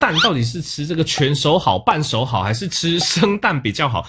蛋到底是吃这个全熟好、半熟好，还是吃生蛋比较好？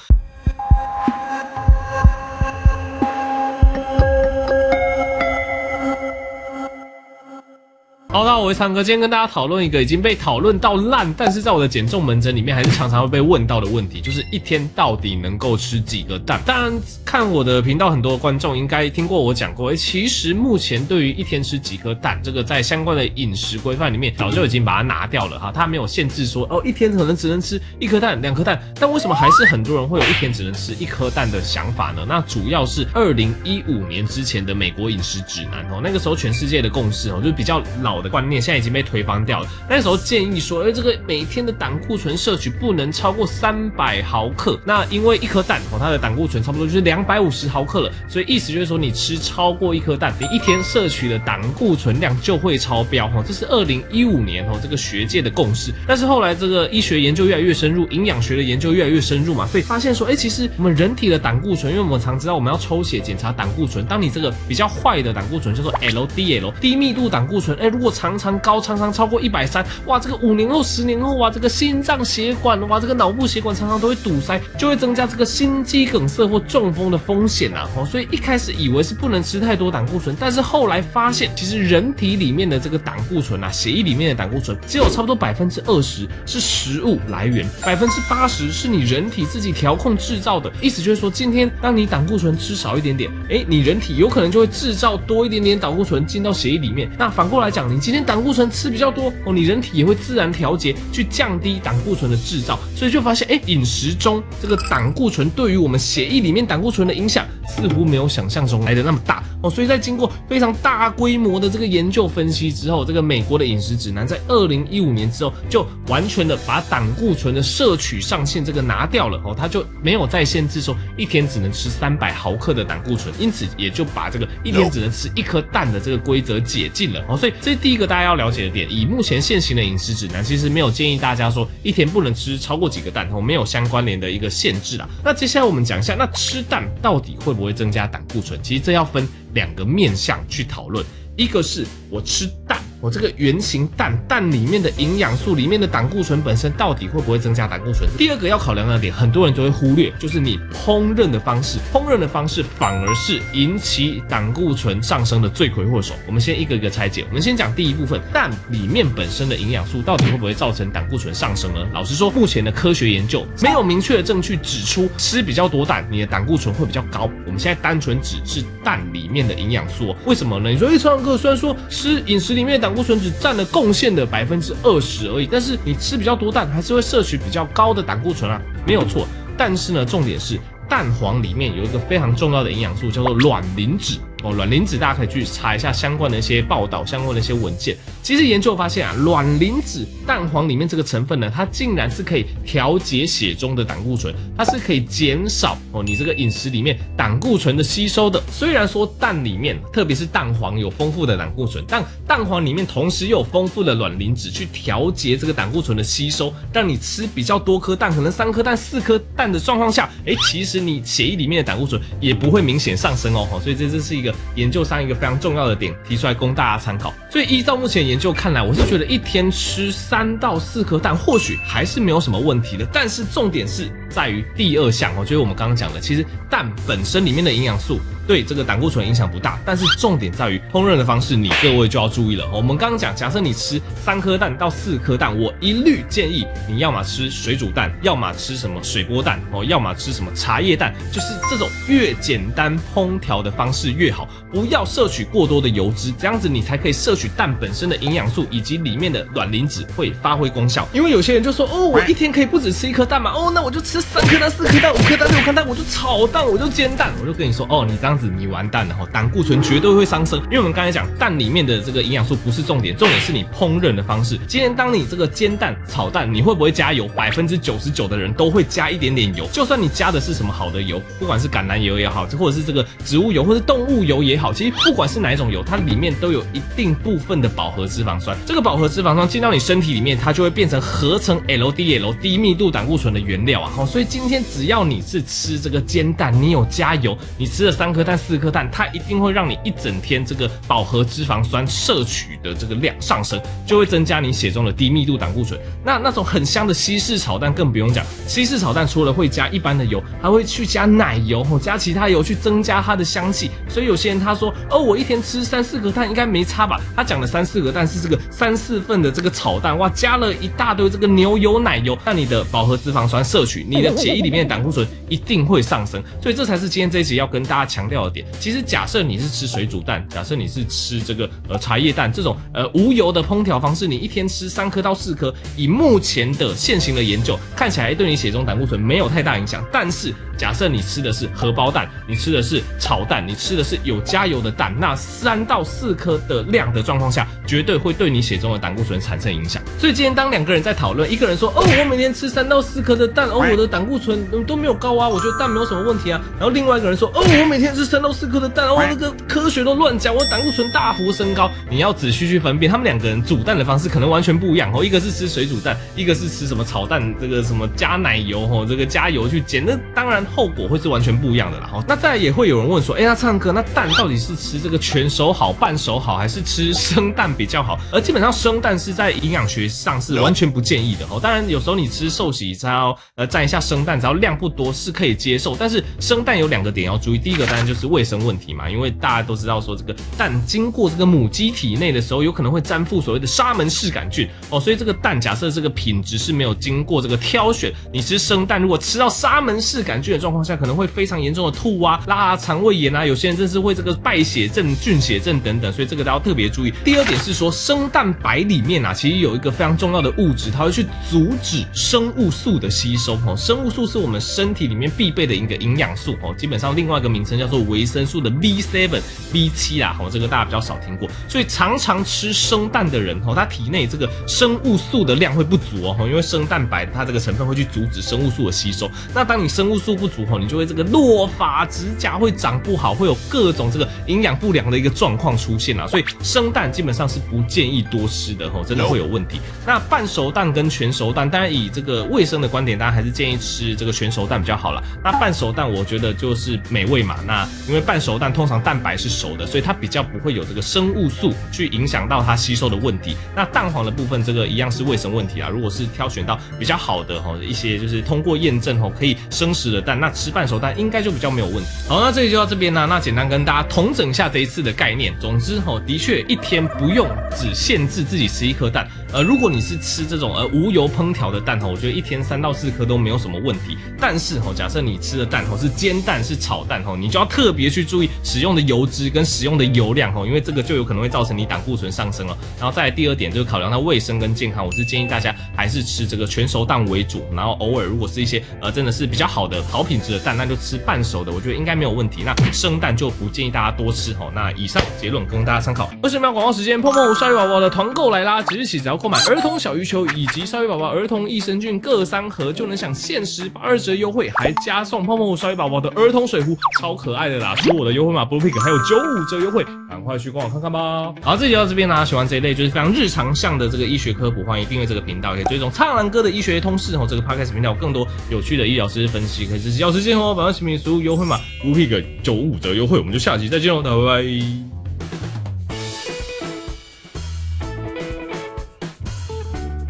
好，那我是长哥，今天跟大家讨论一个已经被讨论到烂，但是在我的减重门诊里面还是常常会被问到的问题，就是一天到底能够吃几个蛋？当然，看我的频道很多观众应该听过我讲过，哎，其实目前对于一天吃几颗蛋，这个在相关的饮食规范里面早就已经把它拿掉了哈，它没有限制说哦一天可能只能吃一颗蛋、两颗蛋，但为什么还是很多人会有一天只能吃一颗蛋的想法呢？那主要是二零一五年之前的美国饮食指南哦，那个时候全世界的共识哦，就比较老。的观念现在已经被推翻掉了。那时候建议说，哎，这个每天的胆固醇摄取不能超过三百毫克。那因为一颗蛋哦，它的胆固醇差不多就是两百五十毫克了，所以意思就是说，你吃超过一颗蛋，你一天摄取的胆固醇量就会超标哈。这是二零一五年哦，这个学界的共识。但是后来这个医学研究越来越深入，营养学的研究越来越深入嘛，所以发现说，哎，其实我们人体的胆固醇，因为我们常知道我们要抽血检查胆固醇，当你这个比较坏的胆固醇叫做 LDL 低密度胆固醇，哎，如果常常高，常常超过一百三，哇，这个五年后、十年后，哇，这个心脏血管，哇，这个脑部血管常常都会堵塞，就会增加这个心肌梗塞或中风的风险呐。哦，所以一开始以为是不能吃太多胆固醇，但是后来发现，其实人体里面的这个胆固醇啊，血液里面的胆固醇只有差不多百分之二十是食物来源，百分之八十是你人体自己调控制造的。意思就是说，今天当你胆固醇吃少一点点，哎，你人体有可能就会制造多一点点胆固醇进到血液里面。那反过来讲，你今天胆固醇吃比较多哦，你人体也会自然调节去降低胆固醇的制造，所以就发现哎，饮食中这个胆固醇对于我们血液里面胆固醇的影响似乎没有想象中来的那么大。哦，所以在经过非常大规模的这个研究分析之后，这个美国的饮食指南在二零一五年之后就完全的把胆固醇的摄取上限这个拿掉了。哦，它就没有再限制说一天只能吃三百毫克的胆固醇，因此也就把这个一天只能吃一颗蛋的这个规则解禁了。哦，所以这第第一个大家要。了解的点，以目前现行的饮食指南，其实没有建议大家说一天不能吃超过几个蛋，我，没有相关联的一个限制啦。那接下来我们讲一下，那吃蛋到底会不会增加胆固醇？其实这要分两个面向去讨论，一个是我吃蛋。我这个圆形蛋蛋里面的营养素里面的胆固醇本身到底会不会增加胆固醇？第二个要考量的点，很多人都会忽略，就是你烹饪的方式，烹饪的方式反而是引起胆固醇上升的罪魁祸首。我们先一个一个拆解，我们先讲第一部分，蛋里面本身的营养素到底会不会造成胆固醇上升呢？老实说，目前的科学研究没有明确的证据指出吃比较多蛋，你的胆固醇会比较高。我们现在单纯只是蛋里面的营养素，为什么呢？你说，哎，超哥虽然说吃饮食里面的胆胆固醇只占了贡献的百分之二十而已，但是你吃比较多蛋，还是会摄取比较高的胆固醇啊，没有错。但是呢，重点是蛋黄里面有一个非常重要的营养素，叫做卵磷脂。哦，卵磷脂大家可以去查一下相关的一些报道、相关的一些文件。其实研究发现啊，卵磷脂蛋黄里面这个成分呢，它竟然是可以调节血中的胆固醇，它是可以减少哦你这个饮食里面胆固醇的吸收的。虽然说蛋里面，特别是蛋黄有丰富的胆固醇，但蛋黄里面同时又有丰富的卵磷脂去调节这个胆固醇的吸收，让你吃比较多颗蛋，可能三颗蛋、四颗蛋的状况下，哎，其实你血液里面的胆固醇也不会明显上升哦。所以这这是一个。研究上一个非常重要的点提出来供大家参考，所以依照目前研究看来，我是觉得一天吃三到四颗蛋或许还是没有什么问题的，但是重点是在于第二项，我觉得我们刚刚讲的，其实蛋本身里面的营养素。对这个胆固醇影响不大，但是重点在于烹饪的方式，你各位就要注意了。我们刚刚讲，假设你吃三颗蛋到四颗蛋，我一律建议你要么吃水煮蛋，要么吃什么水波蛋哦，要么吃什么茶叶蛋，就是这种越简单烹调的方式越好，不要摄取过多的油脂，这样子你才可以摄取蛋本身的营养素以及里面的卵磷脂会发挥功效。因为有些人就说哦，我一天可以不止吃一颗蛋嘛，哦，那我就吃三颗蛋、四颗蛋、五颗蛋、六颗蛋，我就炒蛋，我就煎蛋，我就跟你说哦，你这样子。你完蛋了哈，胆固醇绝对会上升。因为我们刚才讲蛋里面的这个营养素不是重点，重点是你烹饪的方式。今天当你这个煎蛋、炒蛋，你会不会加油？百分之九十九的人都会加一点点油。就算你加的是什么好的油，不管是橄榄油也好，或者是这个植物油或者动物油也好，其实不管是哪一种油，它里面都有一定部分的饱和脂肪酸。这个饱和脂肪酸进到你身体里面，它就会变成合成 LDL 低密度胆固醇的原料啊。好，所以今天只要你是吃这个煎蛋，你有加油，你吃了三颗蛋、四颗蛋，它一定会让你一整天这个饱和脂肪酸摄取的这个量上升，就会增加你血中的低密度胆固醇。那那种很香的西式炒蛋更不用讲，西式炒蛋除了会加一般的油，还会去加奶油，加其他油去增加它的香气。所以有些人他说，哦，我一天吃三四颗蛋应该没差吧？他讲的三四个蛋但是这个三四份的这个炒蛋，哇，加了一大堆这个牛油奶油，那你的饱和脂肪酸摄取，你的血液里面的胆固醇一定会上升。所以这才是今天这一集要跟大家强调的点。其实假设你是吃水煮蛋，假设你是吃这个呃茶叶蛋这种呃无油的烹调方式，你一天吃三颗到四颗，以目前的现行的研究看起来对你血中胆固醇没有太大影响。但是假设你吃的是荷包蛋，你吃的是炒蛋，你吃的是有加油的蛋，那三到四颗的量的状况下，绝对会对你血中的胆固醇产生影响。所以今天当两个人在讨论，一个人说哦，我每天吃三到四颗的蛋，哦，我的胆固醇都没有高啊，我觉得蛋没有什么问题啊。然后另外一个人说哦，我每天吃三到四颗的蛋，哦，那个科学都乱讲，我胆固醇大幅升高。你要仔细去分辨，他们两个人煮蛋的方式可能完全不一样哦，一个是吃水煮蛋，一个是吃什么炒蛋，这个什么加奶油哦，这个加油去煎，那当然后果会是完全不一样的啦。哈，那再也会有人问说，哎，那唱歌那蛋到底是吃这个全熟好、半熟好，还是吃生蛋比较好？而基本上生蛋是在营养学上是完全不建议的哦。当然有时候你吃寿喜只要呃蘸一下生蛋，只要量不多是可以接受。但是生蛋有两个点要注意，第一个当然就是卫生问题嘛，因为大家都知道说这个蛋经过这个母鸡体内的时候，有可能会沾附所谓的沙门氏杆菌哦，所以这个蛋假设这个品质是没有经过这个挑选，你吃生蛋如果吃到沙门氏杆菌的状况下，可能会非常严重的吐啊、拉啊、肠胃炎啊，有些人甚至会这个败血症、菌血症等等，所以这个都要特别注意。第二点是说生蛋白里面啊，其实有一个非常重要的物质，它会去阻止生物素的吸收哦。生物素是我们身体里面必备的一个营养素哦，基本上另外一个名称叫做维生素的 B7、B7 啊，哦，这个大家比较少听过，所以常常吃生蛋的人哦，他体内这个生物素的量会不足哦，因为生蛋白它这个成分会去阻止生物素的吸收。那当你生物素不足哦，你就会这个落发、指甲会长不好，会有各种这个营养不良的一个状况出现啊。所以生蛋基本上是不建议多吃的哦，真的会有问题。那半熟蛋跟全熟蛋，当然以这个卫生的观点，大家还是建议吃这个全熟蛋比较好了。那半熟蛋我觉得就是美味嘛，那因为半熟蛋通常蛋白是熟的，所以它比较不会有这个生物素去影响到它吸收的问题。那蛋黄的部分，这个一样是卫生问题啊。如果是挑选到比较好的哈一些，就是通过验证哈可以生食的蛋，那吃半熟蛋应该就比较没有问题。好，那这里就到这边呢。那简单跟大家统整一下这一次的概念。总之哦，的确一天不用只限制自己吃一颗蛋。呃，如果你是吃这种呃无油烹调的蛋哈，我觉得一天三到四颗都没有什么问题。但是哈，假设你吃的蛋哈是煎蛋是炒蛋哈，你就要特别去注意使用的油脂跟使用的油量哈，因为这个就有可能会造成你胆固醇上升了。然后再来第二点就是考量到卫生跟健康，我是建议大家还是吃这个全熟蛋为主，然后偶尔如果是一些呃真的是比较好的好品质的蛋，那就吃半熟的，我觉得应该没有问题。那生蛋就不建议大家多吃哈。那以上结论供大家参考。二十秒广告时间，碰碰鲨鱼宝宝的团购来啦！即日起只要购买儿童小鱼球以及鲨鱼宝宝儿童益生菌各三盒，就能享限时八二折优惠，还加送碰碰鲨鱼宝宝的儿童水壶，超可爱的啦！输我的优惠码 bluepig 还有九五折优惠，赶快去官网看看吧。好，这集到这边啦，喜欢这一类就是非常日常向的这个医学科普，欢迎订阅这个频道，可以追踪苍兰哥的医学通识哦。这个 podcast 频道有更多有趣的医疗知识分析，可以支持药师健哦。百万新品输入优惠码 bluepig 九五折优惠，我们就下期再见喽，大家拜拜。